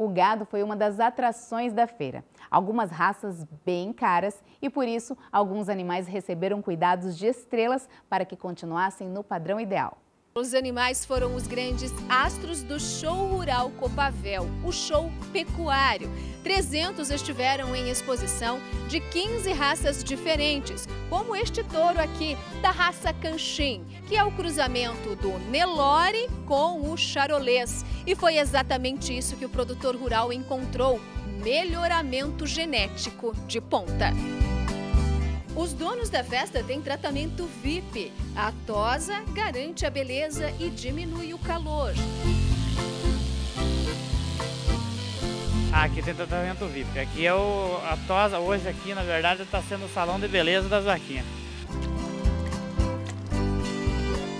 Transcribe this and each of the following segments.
O gado foi uma das atrações da feira. Algumas raças bem caras e, por isso, alguns animais receberam cuidados de estrelas para que continuassem no padrão ideal. Os animais foram os grandes astros do show rural Copavel, o show pecuário. 300 estiveram em exposição de 15 raças diferentes, como este touro aqui, da raça Canchim, que é o cruzamento do Nelore com o Charolês. E foi exatamente isso que o produtor rural encontrou, melhoramento genético de ponta. Os donos da festa têm tratamento VIP. A tosa garante a beleza e diminui o calor. Aqui tem tratamento VIP. Aqui é o, a tosa, hoje aqui na verdade está sendo o salão de beleza das vaquinhas.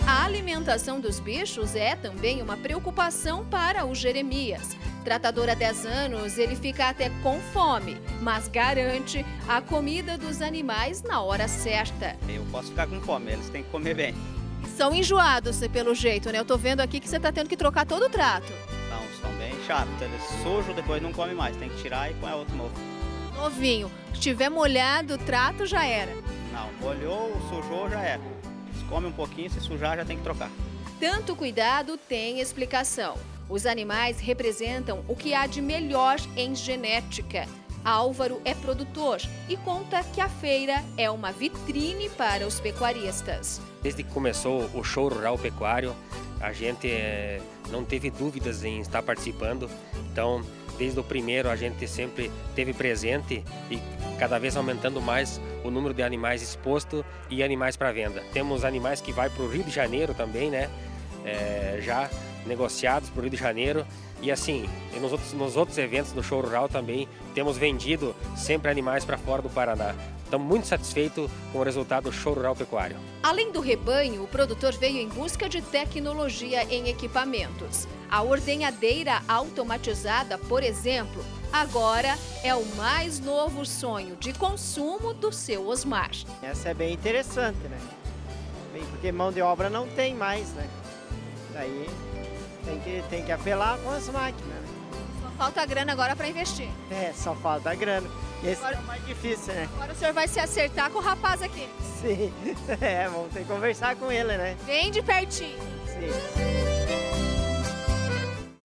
A alimentação dos bichos é também uma preocupação para o Jeremias. Tratador há 10 anos, ele fica até com fome, mas garante a comida dos animais na hora certa. Eu posso ficar com fome, eles têm que comer bem. São enjoados, pelo jeito, né? Eu tô vendo aqui que você tá tendo que trocar todo o trato. Então, estão bem chatos. Eles sujam, depois não come mais. Tem que tirar e põe outro novo. Novinho. Se tiver molhado, o trato já era. Não, molhou, sujou, já era come um pouquinho, se sujar já tem que trocar. Tanto cuidado tem explicação. Os animais representam o que há de melhor em genética. Álvaro é produtor e conta que a feira é uma vitrine para os pecuaristas. Desde que começou o show rural pecuário, a gente é, não teve dúvidas em estar participando. Então, desde o primeiro a gente sempre teve presente e cada vez aumentando mais o número de animais expostos e animais para venda. Temos animais que vai para o Rio de Janeiro também, né? É, já negociados para o Rio de Janeiro. E assim, nos outros, nos outros eventos do show rural também temos vendido sempre animais para fora do Paraná. Estamos muito satisfeitos com o resultado do show rural pecuário. Além do rebanho, o produtor veio em busca de tecnologia em equipamentos. A ordenhadeira automatizada, por exemplo, agora é o mais novo sonho de consumo do seu Osmar. Essa é bem interessante, né? Porque mão de obra não tem mais, né? Daí tem que, tem que apelar com as máquinas. Né? Só falta grana agora para investir. É, só falta grana. Esse agora, é o mais difícil, né? Agora o senhor vai se acertar com o rapaz aqui. Sim, é, vamos ter que conversar com ele, né? Bem de pertinho. Sim.